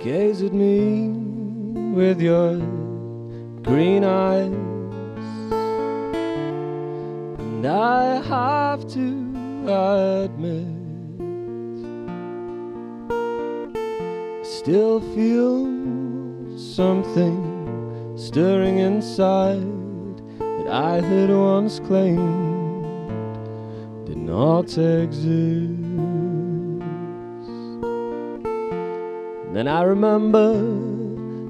gaze at me with your green eyes, and I have to admit, I still feel something stirring inside that I had once claimed did not exist. Then I remember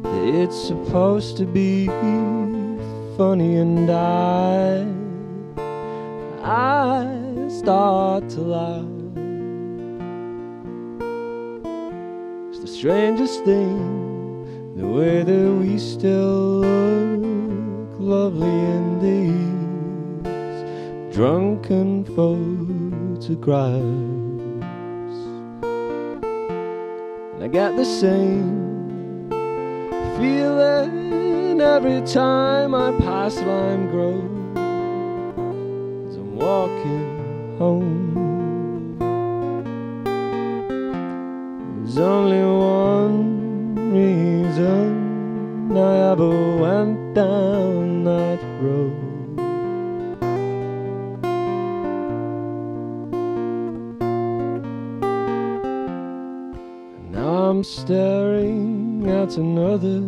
that it's supposed to be funny, and I, I start to laugh. It's the strangest thing, the way that we still look lovely in these drunken photographs. I get the same feeling every time I pass Lime Grove as I'm walking home. There's only one reason I ever went down that road. Staring at another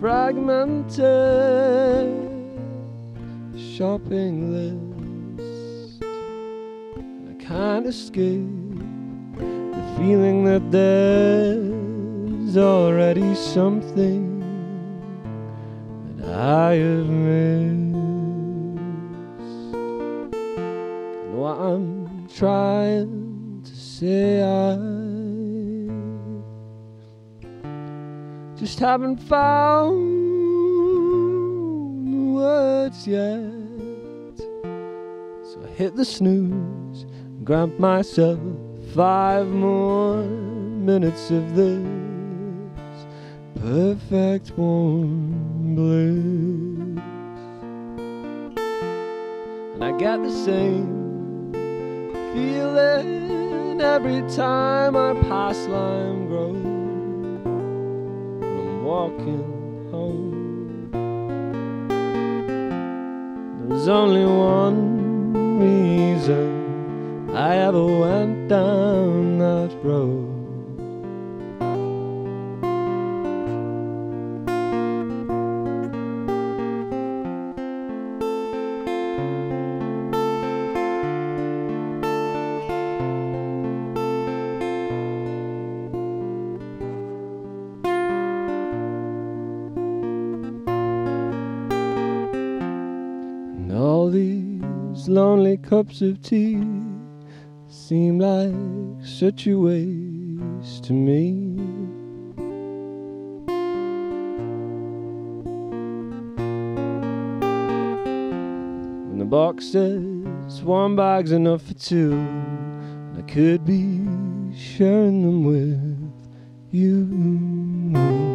fragmented shopping list. I can't escape the feeling that there's already something that I have say, I just haven't found the words yet. So I hit the snooze and grant myself five more minutes of this perfect warm bliss. And I got the same feeling every time I pass Lime Grove I'm walking home. There's only one reason I ever went down that road. These lonely cups of tea seem like such a waste to me. When the box says one bag's enough for two, and I could be sharing them with you.